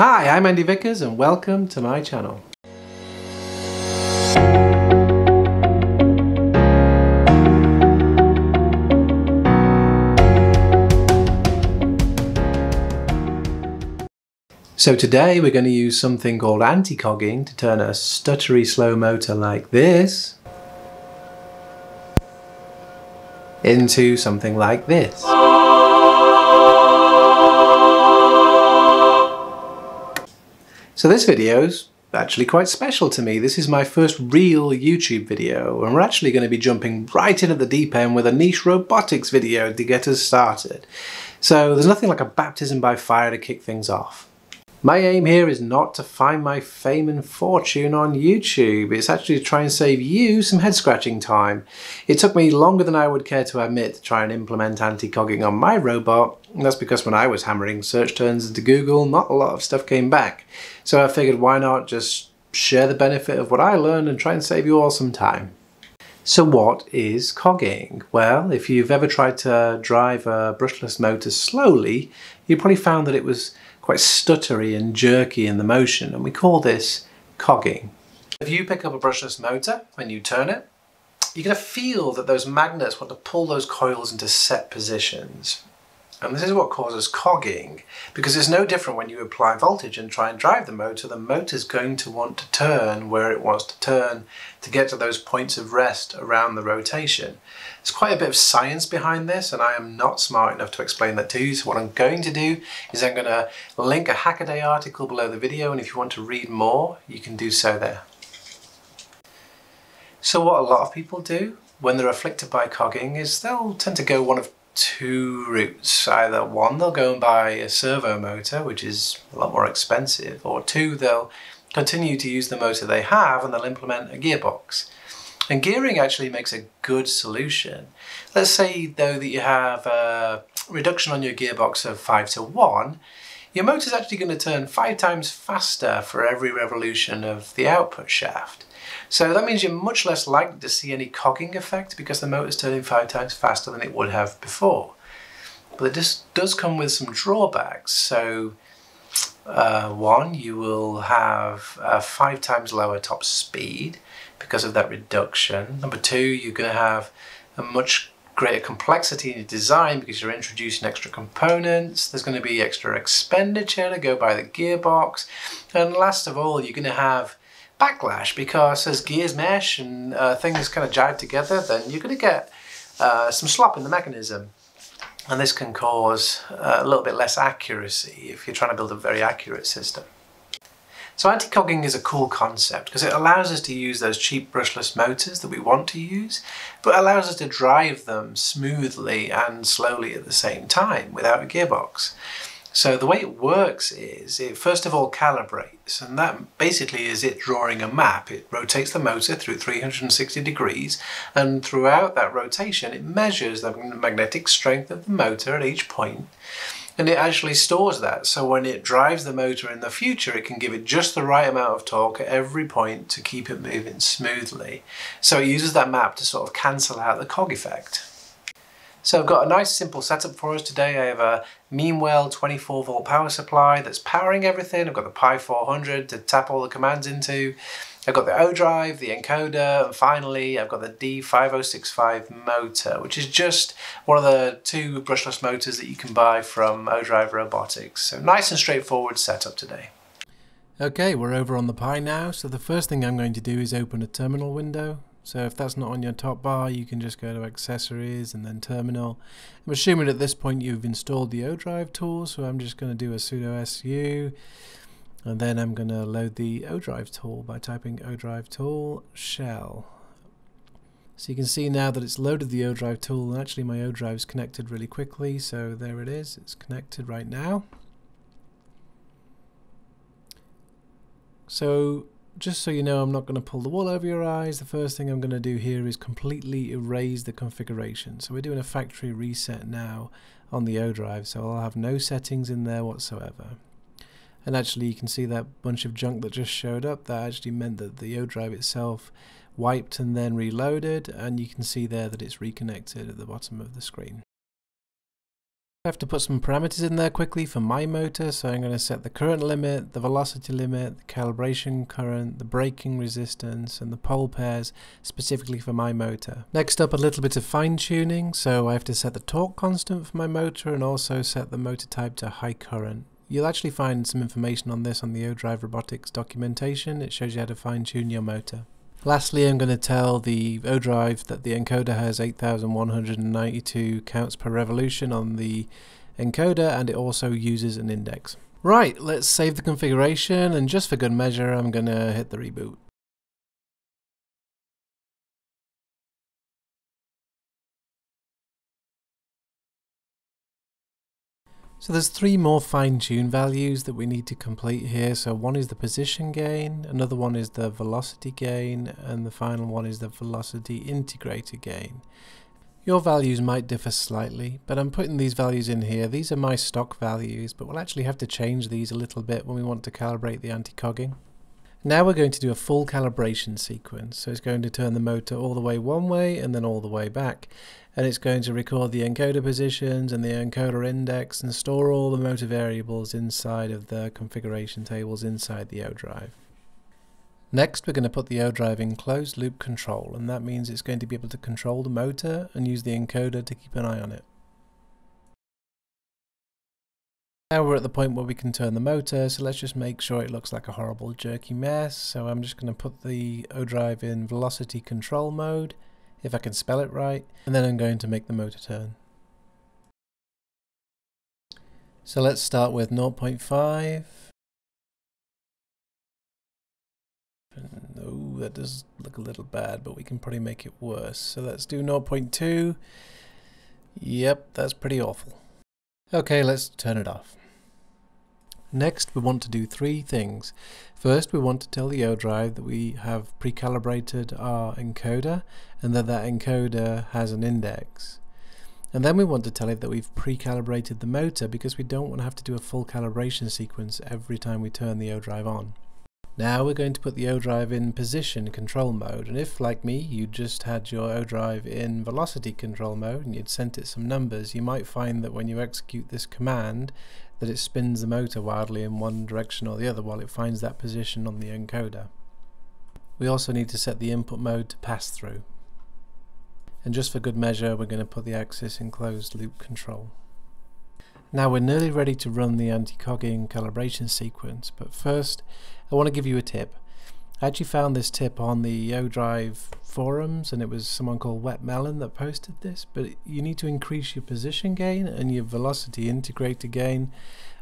Hi, I'm Andy Vickers and welcome to my channel. So today we're going to use something called anti-cogging to turn a stuttery slow motor like this into something like this. So this video is actually quite special to me. This is my first real YouTube video and we're actually going to be jumping right in at the deep end with a niche robotics video to get us started. So there's nothing like a baptism by fire to kick things off. My aim here is not to find my fame and fortune on YouTube, it's actually to try and save you some head scratching time. It took me longer than I would care to admit to try and implement anti-cogging on my robot, and that's because when I was hammering search terms into Google, not a lot of stuff came back. So I figured why not just share the benefit of what I learned and try and save you all some time. So what is cogging? Well, if you've ever tried to drive a brushless motor slowly, you probably found that it was quite stuttery and jerky in the motion, and we call this cogging. If you pick up a brushless motor when you turn it, you're going to feel that those magnets want to pull those coils into set positions. And this is what causes cogging, because it's no different when you apply voltage and try and drive the motor. The motor's going to want to turn where it wants to turn to get to those points of rest around the rotation. There's quite a bit of science behind this, and I am not smart enough to explain that to you. So what I'm going to do is I'm going to link a Hackaday article below the video, and if you want to read more, you can do so there. So what a lot of people do when they're afflicted by cogging is they'll tend to go one of two routes. Either one, they'll go and buy a servo motor, which is a lot more expensive, or two, they'll continue to use the motor they have and they'll implement a gearbox. And gearing actually makes a good solution. Let's say though that you have a reduction on your gearbox of 5 to 1, your motor is actually going to turn 5 times faster for every revolution of the output shaft. So that means you're much less likely to see any cogging effect because the motor's turning five times faster than it would have before. But this does come with some drawbacks. So uh, one, you will have a five times lower top speed because of that reduction. Number two, you're going to have a much greater complexity in your design because you're introducing extra components. There's going to be extra expenditure to go by the gearbox. And last of all, you're going to have backlash because as gears mesh and uh, things kind of jive together, then you're going to get uh, some slop in the mechanism. And this can cause uh, a little bit less accuracy if you're trying to build a very accurate system. So anti-cogging is a cool concept because it allows us to use those cheap brushless motors that we want to use, but allows us to drive them smoothly and slowly at the same time without a gearbox. So the way it works is it first of all calibrates and that basically is it drawing a map. It rotates the motor through 360 degrees and throughout that rotation it measures the magnetic strength of the motor at each point and it actually stores that so when it drives the motor in the future it can give it just the right amount of torque at every point to keep it moving smoothly. So it uses that map to sort of cancel out the cog effect. So I've got a nice simple setup for us today. I have a Meanwell 24 volt power supply that's powering everything. I've got the Pi 400 to tap all the commands into. I've got the ODrive, the encoder, and finally I've got the D5065 motor, which is just one of the two brushless motors that you can buy from ODrive Robotics. So nice and straightforward setup today. Okay, we're over on the Pi now, so the first thing I'm going to do is open a terminal window. So if that's not on your top bar, you can just go to accessories and then terminal. I'm assuming at this point you've installed the ODrive tool, so I'm just going to do a sudo su and then I'm going to load the ODrive tool by typing ODrive tool shell. So you can see now that it's loaded the ODrive tool and actually my ODrive is connected really quickly so there it is, it's connected right now. So just so you know I'm not going to pull the wool over your eyes, the first thing I'm going to do here is completely erase the configuration. So we're doing a factory reset now on the ODrive, so I'll have no settings in there whatsoever. And actually you can see that bunch of junk that just showed up, that actually meant that the ODrive itself wiped and then reloaded, and you can see there that it's reconnected at the bottom of the screen. I have to put some parameters in there quickly for my motor, so I'm going to set the current limit, the velocity limit, the calibration current, the braking resistance, and the pole pairs specifically for my motor. Next up, a little bit of fine tuning, so I have to set the torque constant for my motor and also set the motor type to high current. You'll actually find some information on this on the ODrive Robotics documentation. It shows you how to fine tune your motor. Lastly, I'm going to tell the ODrive that the encoder has 8192 counts per revolution on the encoder and it also uses an index. Right, let's save the configuration and just for good measure I'm going to hit the reboot. So there's three more fine-tune values that we need to complete here. So one is the position gain, another one is the velocity gain, and the final one is the velocity integrator gain. Your values might differ slightly, but I'm putting these values in here. These are my stock values, but we'll actually have to change these a little bit when we want to calibrate the anti-cogging. Now we're going to do a full calibration sequence. So it's going to turn the motor all the way one way and then all the way back. And it's going to record the encoder positions and the encoder index and store all the motor variables inside of the configuration tables inside the ODrive. Next we're going to put the ODrive in closed loop control and that means it's going to be able to control the motor and use the encoder to keep an eye on it. Now we're at the point where we can turn the motor, so let's just make sure it looks like a horrible jerky mess. So I'm just going to put the ODrive in velocity control mode, if I can spell it right, and then I'm going to make the motor turn. So let's start with 0.5. Oh, that does look a little bad, but we can probably make it worse. So let's do 0.2. Yep, that's pretty awful. Okay, let's turn it off. Next, we want to do three things. First, we want to tell the ODrive that we have pre-calibrated our encoder and that that encoder has an index. And then we want to tell it that we've pre-calibrated the motor because we don't want to have to do a full calibration sequence every time we turn the ODrive on. Now we're going to put the ODrive in position control mode and if like me you just had your ODrive in velocity control mode and you'd sent it some numbers you might find that when you execute this command that it spins the motor wildly in one direction or the other while it finds that position on the encoder. We also need to set the input mode to pass through and just for good measure we're going to put the axis in closed loop control. Now we're nearly ready to run the anti-cogging calibration sequence, but first I want to give you a tip. I actually found this tip on the ODrive forums and it was someone called Wet Melon that posted this, but you need to increase your position gain and your velocity integrator gain,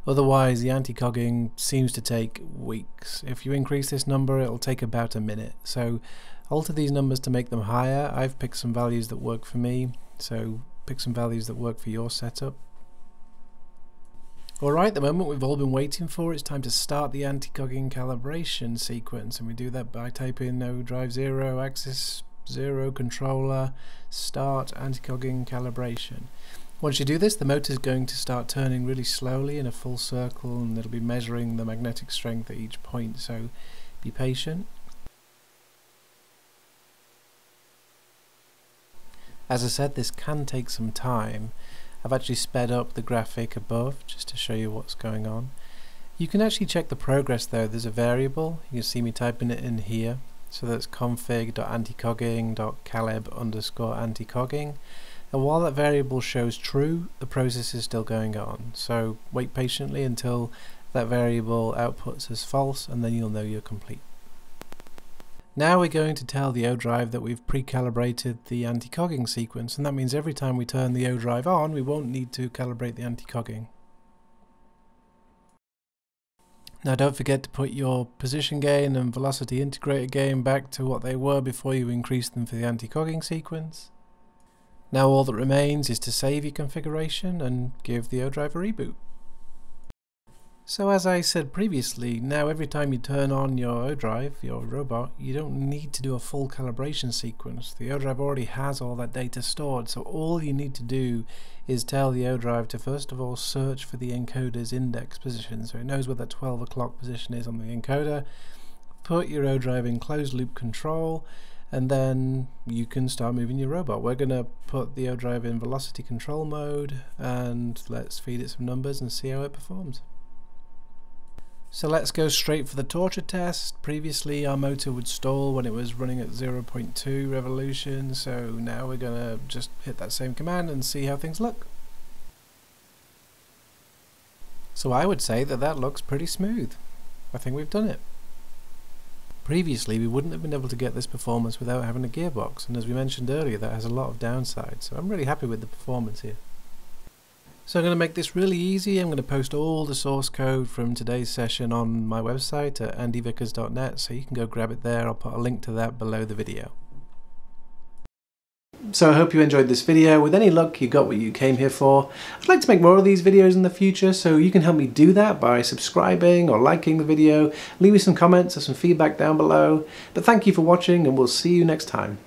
otherwise the anti-cogging seems to take weeks. If you increase this number it'll take about a minute, so alter these numbers to make them higher. I've picked some values that work for me, so pick some values that work for your setup. Alright, the moment we've all been waiting for, it's time to start the anti-cogging calibration sequence and we do that by typing ODrive 0 axis 0 controller start anti-cogging calibration. Once you do this, the motor is going to start turning really slowly in a full circle and it'll be measuring the magnetic strength at each point, so be patient. As I said, this can take some time I've actually sped up the graphic above just to show you what's going on. You can actually check the progress though, there's a variable, you can see me typing it in here, so that's config.anticogging.calib underscore anticogging, and while that variable shows true, the process is still going on, so wait patiently until that variable outputs as false and then you'll know you're complete. Now we're going to tell the ODrive that we've pre-calibrated the anti-cogging sequence and that means every time we turn the ODrive on we won't need to calibrate the anti-cogging. Now don't forget to put your position gain and velocity integrator gain back to what they were before you increased them for the anti-cogging sequence. Now all that remains is to save your configuration and give the ODrive a reboot. So as I said previously, now every time you turn on your ODrive, your robot, you don't need to do a full calibration sequence. The ODrive already has all that data stored, so all you need to do is tell the ODrive to first of all search for the encoder's index position, so it knows where that 12 o'clock position is on the encoder. Put your ODrive in closed loop control, and then you can start moving your robot. We're going to put the ODrive in velocity control mode and let's feed it some numbers and see how it performs. So let's go straight for the torture test. Previously our motor would stall when it was running at 0.2 revolution, so now we're going to just hit that same command and see how things look. So I would say that that looks pretty smooth. I think we've done it. Previously we wouldn't have been able to get this performance without having a gearbox and as we mentioned earlier that has a lot of downsides so I'm really happy with the performance here. So I'm going to make this really easy. I'm going to post all the source code from today's session on my website at andyvickers.net so you can go grab it there. I'll put a link to that below the video. So I hope you enjoyed this video. With any luck, you got what you came here for. I'd like to make more of these videos in the future, so you can help me do that by subscribing or liking the video. Leave me some comments or some feedback down below. But thank you for watching, and we'll see you next time.